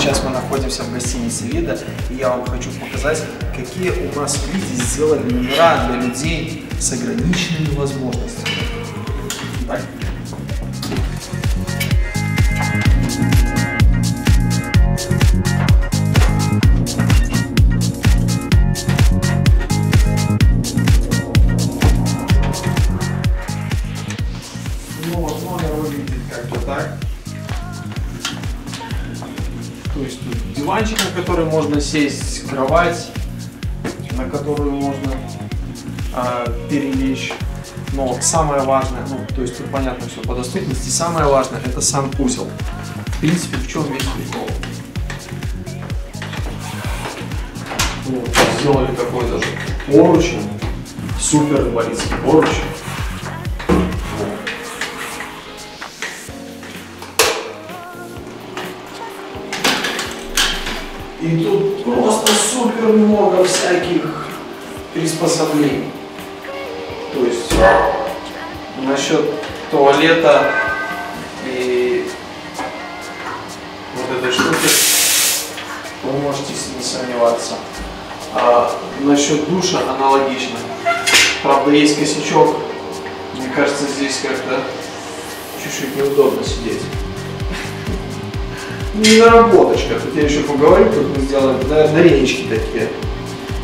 Сейчас мы находимся в гостинице Лида, и я вам хочу показать, какие у нас в Лиде сделали номера для людей с ограниченными возможностями. Так? Ну вот номер выглядит как-то так. То есть тут диванчик, на который можно сесть, кровать, на которую можно а, перелечь. Но самое важное, ну, то есть тут понятно все по доступности, самое важное это сам узел. В принципе, в чем весь прикол. Вот, сделали такой даже поручень, супер инвалидский поручень. И тут просто супер много всяких приспособлений. То есть насчет туалета и вот этой штуки вы можете не сомневаться. А насчет душа аналогично. Правда, есть косячок. Мне кажется, здесь как-то чуть-чуть неудобно сидеть. Не наработочка. Тут я еще поговорю, как мы сделаем на, на ренечки такие.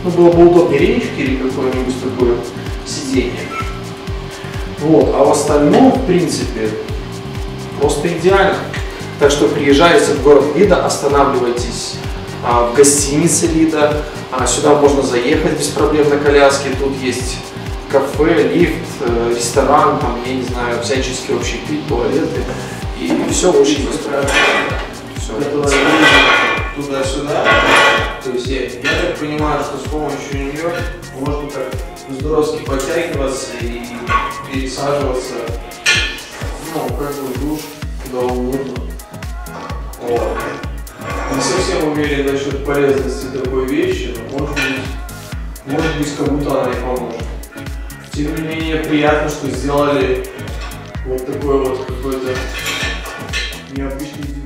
Ну, было бы удобнее ренечки или какое-нибудь такое сиденье. Вот, а в остальном, в принципе, просто идеально. Так что приезжайте в город Лида, останавливайтесь а, в гостинице Лида. А, сюда можно заехать без проблем на коляске. Тут есть кафе, лифт, э, ресторан, там, я не знаю, всяческие общепит, туалеты. И все очень быстро. Все. Туда-сюда. То есть я, я так понимаю, что с помощью нее можно так здоровски подтягиваться и пересаживаться, ну, как бы душ, куда угодно. Вот. Не совсем уверен насчет полезности такой вещи, но может быть, может быть кому-то она и поможет. Тем не менее, приятно, что сделали вот такой вот какой-то необычный